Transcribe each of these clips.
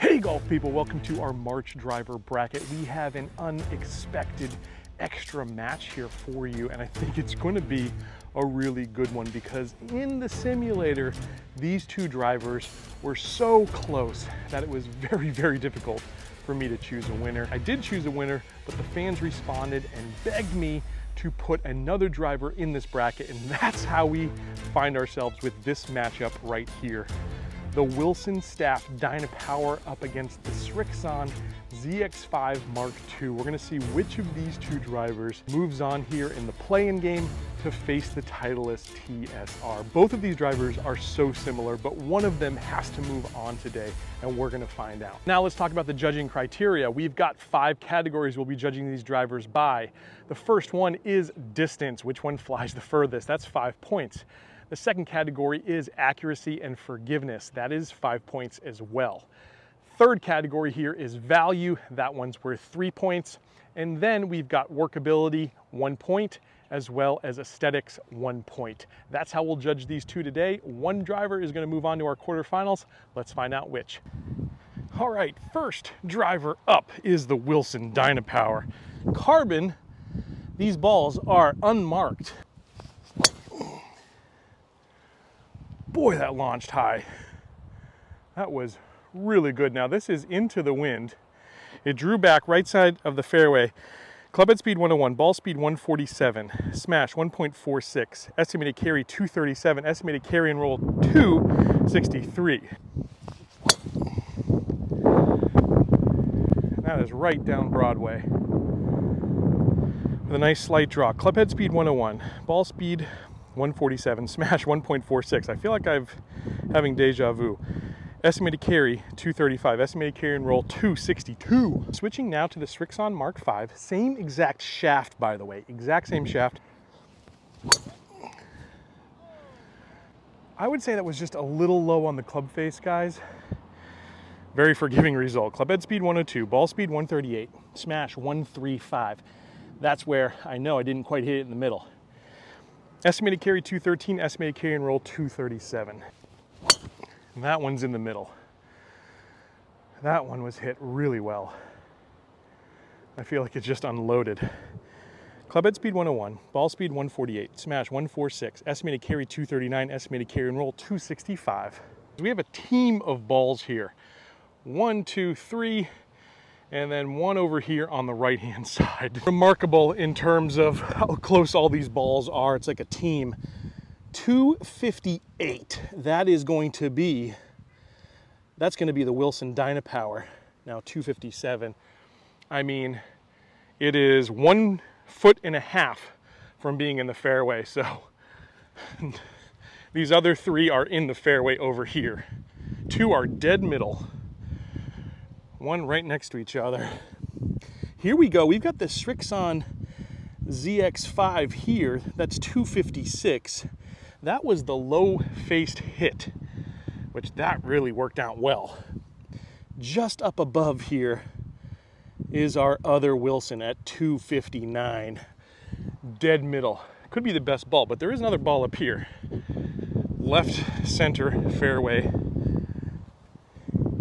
Hey golf people, welcome to our March driver bracket. We have an unexpected extra match here for you and I think it's going to be a really good one because in the simulator these two drivers were so close that it was very very difficult for me to choose a winner. I did choose a winner but the fans responded and begged me to put another driver in this bracket and that's how we find ourselves with this matchup right here the Wilson Staff Dynapower up against the Srixon ZX5 Mark II. We're gonna see which of these two drivers moves on here in the play-in game to face the Titleist TSR. Both of these drivers are so similar, but one of them has to move on today, and we're gonna find out. Now let's talk about the judging criteria. We've got five categories we'll be judging these drivers by. The first one is distance, which one flies the furthest. That's five points. The second category is accuracy and forgiveness. That is five points as well. Third category here is value. That one's worth three points. And then we've got workability, one point, as well as aesthetics, one point. That's how we'll judge these two today. One driver is gonna move on to our quarterfinals. Let's find out which. All right, first driver up is the Wilson Dynapower. Carbon, these balls are unmarked. Boy, that launched high. That was really good. Now this is into the wind. It drew back right side of the fairway. Club head speed 101, ball speed 147, smash 1.46, estimated carry 237, estimated carry and roll 263. That is right down Broadway. With a nice slight draw. Club head speed 101, ball speed 147, smash 1.46. I feel like I've having deja vu. Estimated carry 235, estimated carry and roll 262. Switching now to the Srixon Mark V, same exact shaft by the way, exact same shaft. I would say that was just a little low on the club face, guys. Very forgiving result. Club head speed 102, ball speed 138, smash 135. That's where I know I didn't quite hit it in the middle. Estimated carry 213, estimated carry and roll 237. And that one's in the middle. That one was hit really well. I feel like it just unloaded. Club head speed 101, ball speed 148, smash 146, estimated carry 239, estimated carry and roll 265. We have a team of balls here. One, two, three, and then one over here on the right hand side. Remarkable in terms of how close all these balls are. It's like a team. 258, that is going to be, that's going to be the Wilson Dynapower. Now 257. I mean, it is one foot and a half from being in the fairway. So these other three are in the fairway over here. Two are dead middle one right next to each other. Here we go. We've got the Srixon ZX5 here. That's 256. That was the low-faced hit, which that really worked out well. Just up above here is our other Wilson at 259. Dead middle. Could be the best ball, but there is another ball up here. Left center fairway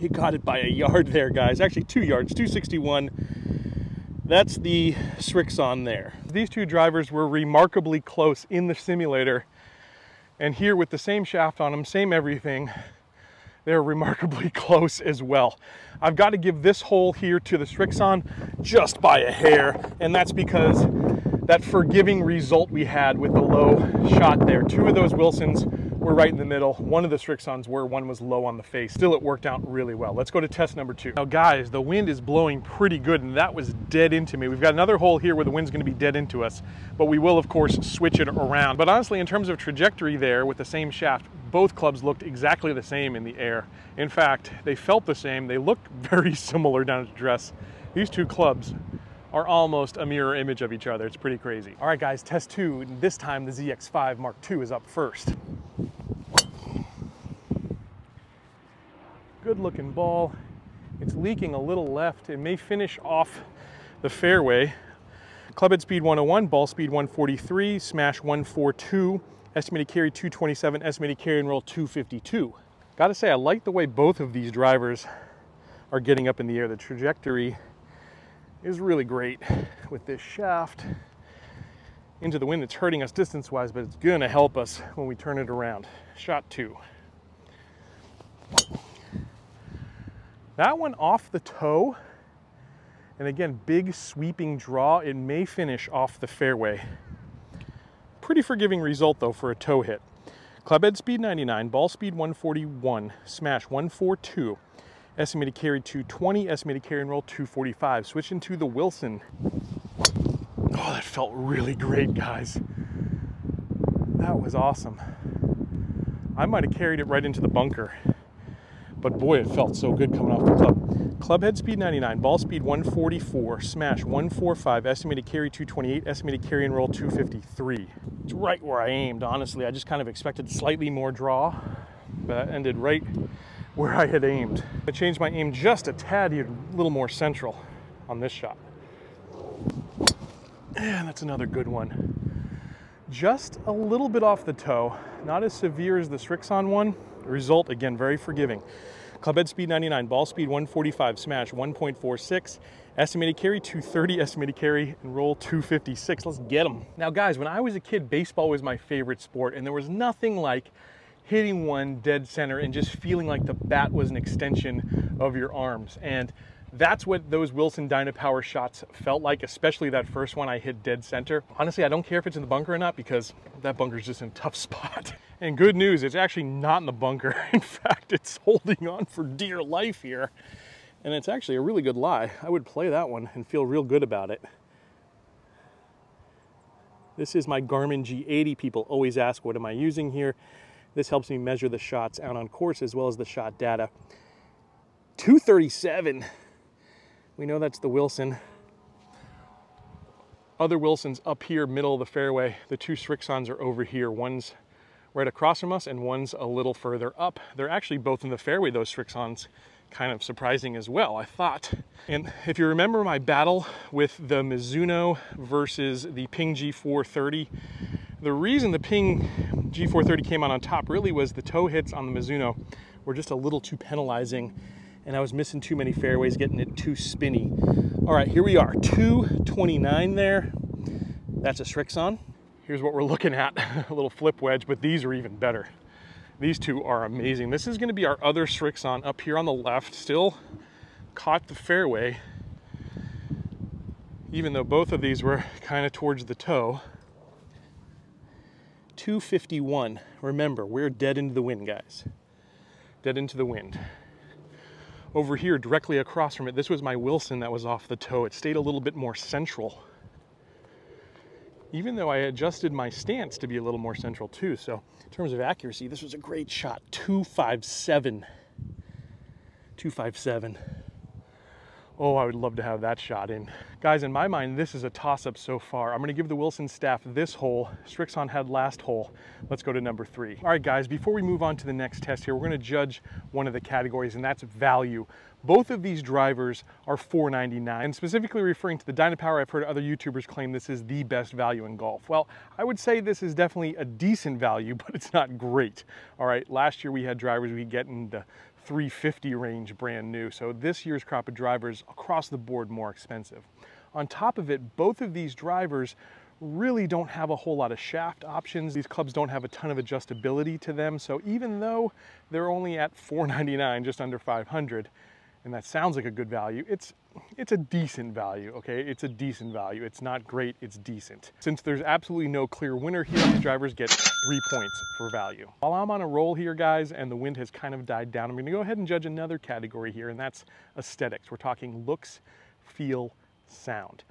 he got it by a yard there, guys. Actually, two yards, 261. That's the Srixon there. These two drivers were remarkably close in the simulator. And here with the same shaft on them, same everything, they're remarkably close as well. I've got to give this hole here to the Srixon just by a hair, and that's because that forgiving result we had with the low shot there. Two of those Wilsons were right in the middle. One of the Srixons were, one was low on the face. Still, it worked out really well. Let's go to test number two. Now, guys, the wind is blowing pretty good, and that was dead into me. We've got another hole here where the wind's gonna be dead into us, but we will, of course, switch it around. But honestly, in terms of trajectory there with the same shaft, both clubs looked exactly the same in the air. In fact, they felt the same. They looked very similar down at dress. These two clubs are almost a mirror image of each other. It's pretty crazy. All right, guys, test two. This time the ZX5 Mark II is up first. Good looking ball. It's leaking a little left. It may finish off the fairway. Club head speed 101, ball speed 143, smash 142, estimated carry 227, estimated carry and roll 252. Gotta say, I like the way both of these drivers are getting up in the air. The trajectory is really great with this shaft into the wind. It's hurting us distance-wise, but it's gonna help us when we turn it around. Shot two. That one off the toe, and again, big sweeping draw. It may finish off the fairway. Pretty forgiving result though for a toe hit. Clubhead speed 99, ball speed 141, smash 142, estimated carry 220, estimated carry and roll 245. Switch into the Wilson. Oh, that felt really great, guys. That was awesome. I might have carried it right into the bunker, but boy, it felt so good coming off the club. Club head speed 99, ball speed 144, smash 145, estimated carry 228, estimated carry and roll 253. It's right where I aimed, honestly. I just kind of expected slightly more draw, but that ended right where I had aimed. I changed my aim just a tad a little more central on this shot. And that's another good one. Just a little bit off the toe, not as severe as the Srixon one. Result, again, very forgiving. Club head speed 99, ball speed 145, smash 1.46, estimated carry 230, estimated carry and roll 256. Let's get them. Now guys, when I was a kid, baseball was my favorite sport and there was nothing like hitting one dead center and just feeling like the bat was an extension of your arms. And that's what those Wilson Dynapower shots felt like, especially that first one I hit dead center. Honestly, I don't care if it's in the bunker or not because that bunker's just in a tough spot. And good news, it's actually not in the bunker. In fact, it's holding on for dear life here. And it's actually a really good lie. I would play that one and feel real good about it. This is my Garmin G80. People always ask, what am I using here? This helps me measure the shots out on course as well as the shot data. 237. We know that's the Wilson. Other Wilsons up here, middle of the fairway. The two Srixons are over here. One's right across from us and one's a little further up. They're actually both in the fairway, those Srixons. Kind of surprising as well, I thought. And if you remember my battle with the Mizuno versus the Ping G430, the reason the Ping G430 came out on top really was the toe hits on the Mizuno were just a little too penalizing and I was missing too many fairways, getting it too spinny. All right, here we are, 229 there. That's a Srixon. Here's what we're looking at, a little flip wedge, but these are even better. These two are amazing. This is gonna be our other Srixon up here on the left, still caught the fairway, even though both of these were kind of towards the toe. 251. Remember, we're dead into the wind, guys. Dead into the wind over here directly across from it, this was my Wilson that was off the toe. It stayed a little bit more central. Even though I adjusted my stance to be a little more central too. So in terms of accuracy, this was a great shot. 257. 257. Oh, I would love to have that shot in. Guys, in my mind, this is a toss-up so far. I'm gonna give the Wilson staff this hole. Srixon had last hole. Let's go to number three. All right, guys, before we move on to the next test here, we're gonna judge one of the categories, and that's value. Both of these drivers are $499, specifically referring to the Dynapower. I've heard other YouTubers claim this is the best value in golf. Well, I would say this is definitely a decent value, but it's not great. All right, last year we had drivers we get in the 350 range brand new. So this year's crop of drivers across the board more expensive. On top of it, both of these drivers really don't have a whole lot of shaft options. These clubs don't have a ton of adjustability to them. So even though they're only at 499, just under 500, and that sounds like a good value, it's it's a decent value, okay? It's a decent value. It's not great, it's decent. Since there's absolutely no clear winner here, these drivers get three points for value. While I'm on a roll here, guys, and the wind has kind of died down, I'm gonna go ahead and judge another category here, and that's aesthetics. We're talking looks, feel, sound.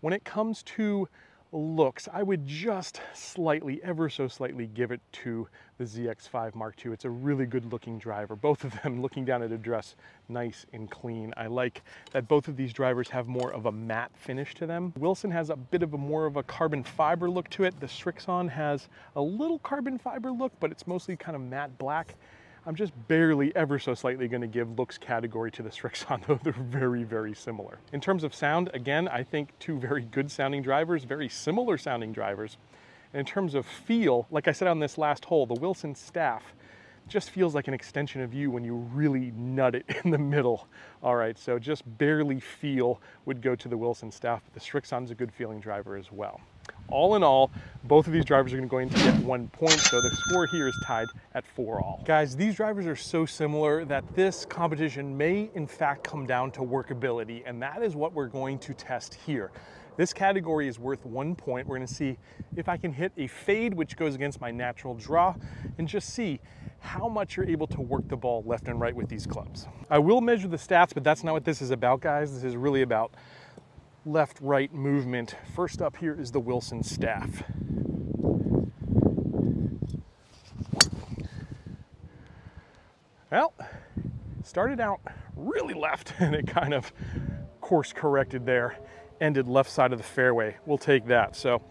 When it comes to looks, I would just slightly, ever so slightly give it to the ZX5 Mark II. It's a really good looking driver. Both of them looking down at address, nice and clean. I like that both of these drivers have more of a matte finish to them. Wilson has a bit of a more of a carbon fiber look to it. The Srixon has a little carbon fiber look, but it's mostly kind of matte black. I'm just barely ever so slightly gonna give looks category to the Srixon, though they're very, very similar. In terms of sound, again, I think two very good sounding drivers, very similar sounding drivers. And in terms of feel, like I said on this last hole, the Wilson staff, just feels like an extension of you when you really nut it in the middle. All right, so just barely feel would go to the Wilson staff, but the Srixon's a good feeling driver as well. All in all, both of these drivers are gonna go in to get one point, so the score here is tied at four all. Guys, these drivers are so similar that this competition may in fact come down to workability, and that is what we're going to test here. This category is worth one point. We're gonna see if I can hit a fade, which goes against my natural draw, and just see how much you're able to work the ball left and right with these clubs. I will measure the stats, but that's not what this is about, guys. This is really about left-right movement. First up here is the Wilson staff. Well, started out really left and it kind of course corrected there, ended left side of the fairway. We'll take that. So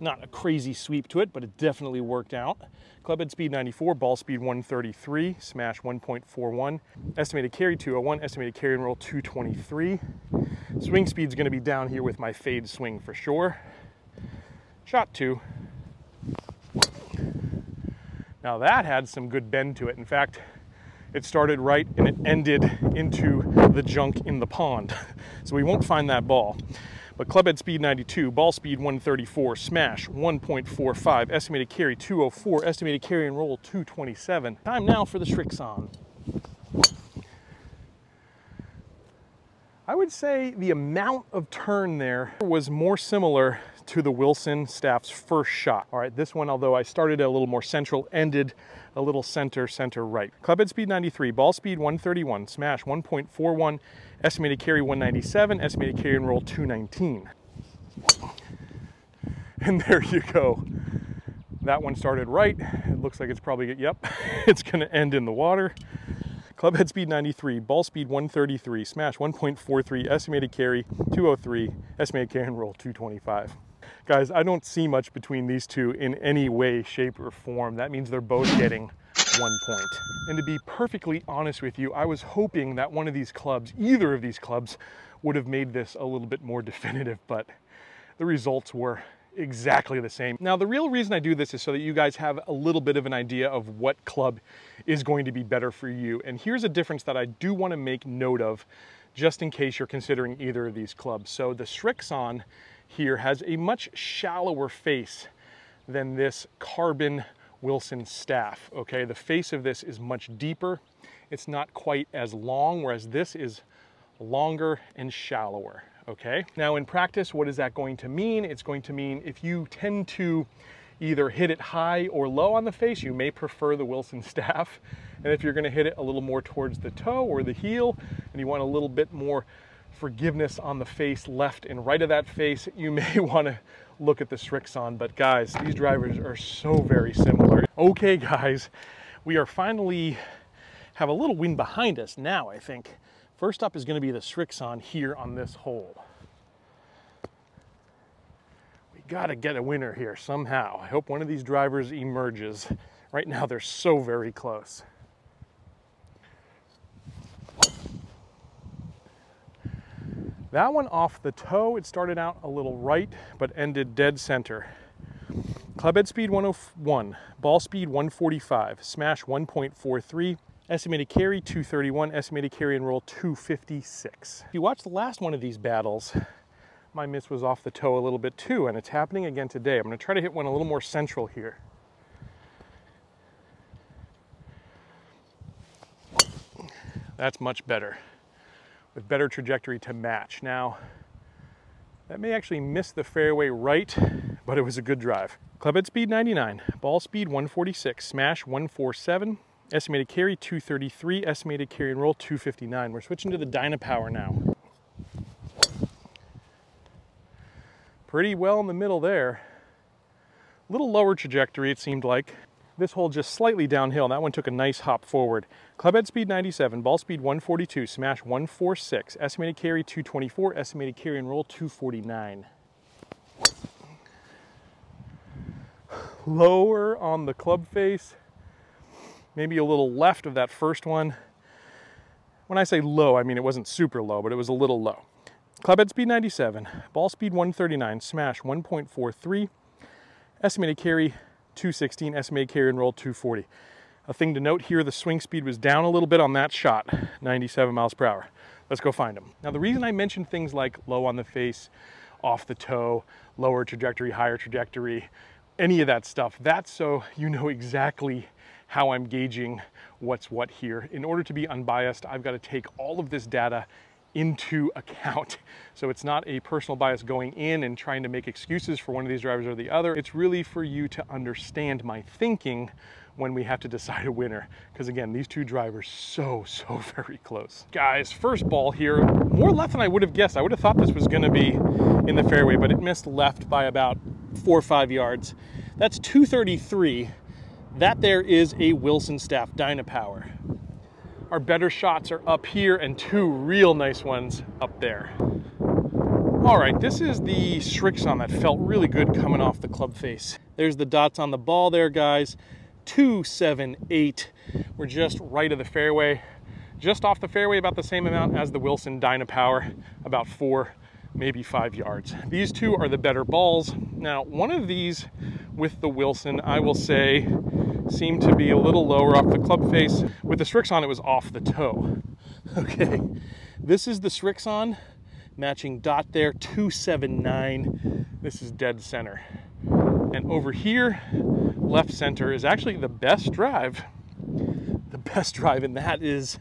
not a crazy sweep to it, but it definitely worked out. Clubhead speed 94, ball speed 133, smash 1.41, estimated carry 201, estimated carry and roll 223. Swing speed's gonna be down here with my fade swing for sure. Shot two. Now that had some good bend to it. In fact, it started right and it ended into the junk in the pond. So we won't find that ball. But clubhead speed 92, ball speed 134, smash 1.45, estimated carry 204, estimated carry and roll 227. Time now for the Srixon. I would say the amount of turn there was more similar to the Wilson staff's first shot. All right, this one, although I started a little more central, ended a little center, center right. Clubhead speed 93, ball speed 131, smash 1.41, estimated carry 197, estimated carry and roll 219. And there you go. That one started right. It looks like it's probably, yep, it's gonna end in the water. Club head speed 93, ball speed 133, smash 1.43, estimated carry 203, estimated carry and roll 225. Guys, I don't see much between these two in any way, shape, or form. That means they're both getting one point. And to be perfectly honest with you, I was hoping that one of these clubs, either of these clubs, would have made this a little bit more definitive, but the results were exactly the same. Now, the real reason I do this is so that you guys have a little bit of an idea of what club is going to be better for you. And here's a difference that I do want to make note of just in case you're considering either of these clubs. So the Srixon here has a much shallower face than this carbon Wilson staff, okay? The face of this is much deeper. It's not quite as long, whereas this is longer and shallower, okay? Now in practice, what is that going to mean? It's going to mean if you tend to either hit it high or low on the face, you may prefer the Wilson staff. And if you're gonna hit it a little more towards the toe or the heel, and you want a little bit more forgiveness on the face, left and right of that face, you may wanna look at the Srixon. But guys, these drivers are so very similar. Okay guys, we are finally have a little wind behind us now, I think. First up is gonna be the Srixon here on this hole. We gotta get a winner here somehow. I hope one of these drivers emerges. Right now they're so very close. That one off the toe, it started out a little right, but ended dead center. Clubhead speed 101, ball speed 145, smash 1.43, Estimated carry 231, estimated carry and roll 256. If you watch the last one of these battles, my miss was off the toe a little bit too, and it's happening again today. I'm gonna try to hit one a little more central here. That's much better, with better trajectory to match. Now, that may actually miss the fairway right, but it was a good drive. Clubhead speed 99, ball speed 146, smash 147, Estimated carry 233, estimated carry and roll 259. We're switching to the Dynapower now. Pretty well in the middle there. A little lower trajectory it seemed like. This hole just slightly downhill. That one took a nice hop forward. Clubhead speed 97, ball speed 142, smash 146, estimated carry 224, estimated carry and roll 249. Lower on the club face, maybe a little left of that first one. When I say low, I mean it wasn't super low, but it was a little low. Clubhead speed 97, ball speed 139, smash 1.43, estimated carry 216, estimated carry and roll 240. A thing to note here, the swing speed was down a little bit on that shot, 97 miles per hour. Let's go find him. Now the reason I mentioned things like low on the face, off the toe, lower trajectory, higher trajectory, any of that stuff, that's so you know exactly how I'm gauging what's what here. In order to be unbiased, I've got to take all of this data into account. So it's not a personal bias going in and trying to make excuses for one of these drivers or the other. It's really for you to understand my thinking when we have to decide a winner. Because again, these two drivers so, so very close. Guys, first ball here, more left than I would have guessed. I would have thought this was gonna be in the fairway, but it missed left by about four or five yards. That's 233. That there is a Wilson Staff Dynapower. Our better shots are up here and two real nice ones up there. All right, this is the Srixon that felt really good coming off the club face. There's the dots on the ball there, guys. Two, seven, eight. We're just right of the fairway. Just off the fairway, about the same amount as the Wilson Dynapower, about four, maybe five yards. These two are the better balls. Now, one of these with the Wilson, I will say, seemed to be a little lower off the club face. With the Srixon, it was off the toe. Okay, this is the Srixon, matching dot there, 279. This is dead center. And over here, left center is actually the best drive. The best drive, and that is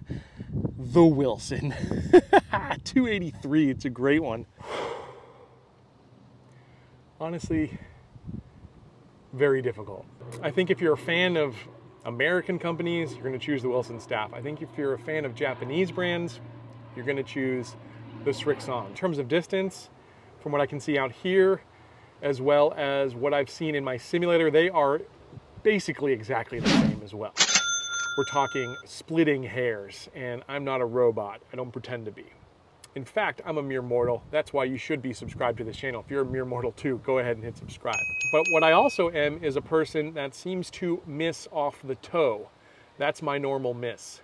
the Wilson. 283, it's a great one. Honestly, very difficult. I think if you're a fan of American companies, you're going to choose the Wilson Staff. I think if you're a fan of Japanese brands, you're going to choose the Srixon. In terms of distance, from what I can see out here, as well as what I've seen in my simulator, they are basically exactly the same as well. We're talking splitting hairs, and I'm not a robot. I don't pretend to be. In fact, I'm a mere mortal. That's why you should be subscribed to this channel. If you're a mere mortal too, go ahead and hit subscribe. But what I also am is a person that seems to miss off the toe. That's my normal miss,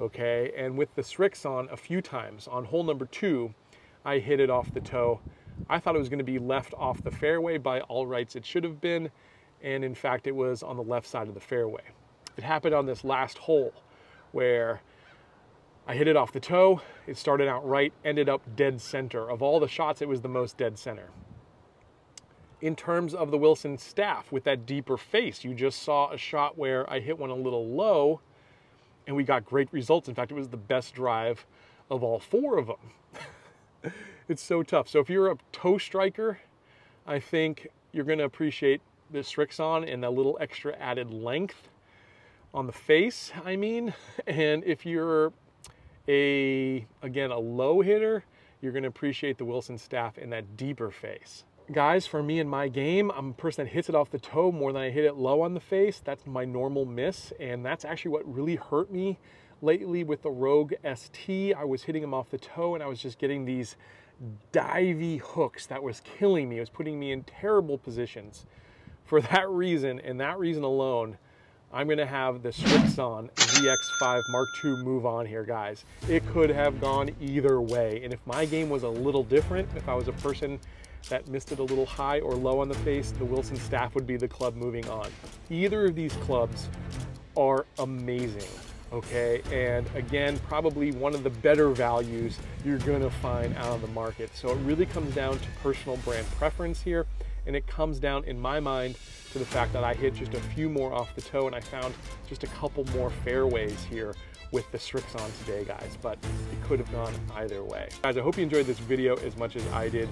okay? And with the Srixon a few times, on hole number two, I hit it off the toe. I thought it was gonna be left off the fairway by all rights it should have been, and in fact it was on the left side of the fairway. It happened on this last hole where I hit it off the toe. It started out right, ended up dead center. Of all the shots, it was the most dead center. In terms of the Wilson staff, with that deeper face, you just saw a shot where I hit one a little low and we got great results. In fact, it was the best drive of all four of them. it's so tough. So if you're a toe striker, I think you're gonna appreciate this Srixon and that little extra added length on the face, I mean. And if you're a, again, a low hitter, you're gonna appreciate the Wilson staff in that deeper face. Guys, for me in my game, I'm a person that hits it off the toe more than I hit it low on the face. That's my normal miss, and that's actually what really hurt me lately with the Rogue ST. I was hitting them off the toe and I was just getting these divey hooks that was killing me. It was putting me in terrible positions. For that reason, and that reason alone, I'm gonna have the Srixon ZX5 Mark II move on here, guys. It could have gone either way. And if my game was a little different, if I was a person that missed it a little high or low on the face, the Wilson staff would be the club moving on. Either of these clubs are amazing, okay? And again, probably one of the better values you're gonna find out on the market. So it really comes down to personal brand preference here. And it comes down, in my mind, the fact that I hit just a few more off the toe and I found just a couple more fairways here with the Srixon today, guys, but it could have gone either way. Guys, I hope you enjoyed this video as much as I did.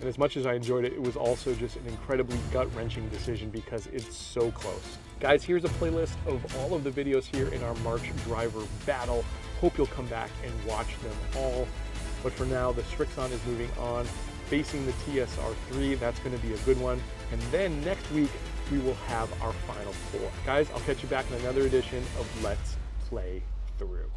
And as much as I enjoyed it, it was also just an incredibly gut-wrenching decision because it's so close. Guys, here's a playlist of all of the videos here in our March driver battle. Hope you'll come back and watch them all. But for now, the Srixon is moving on, facing the TSR3. That's gonna be a good one. And then next week, we will have our final four. Guys, I'll catch you back in another edition of Lets Play Thru.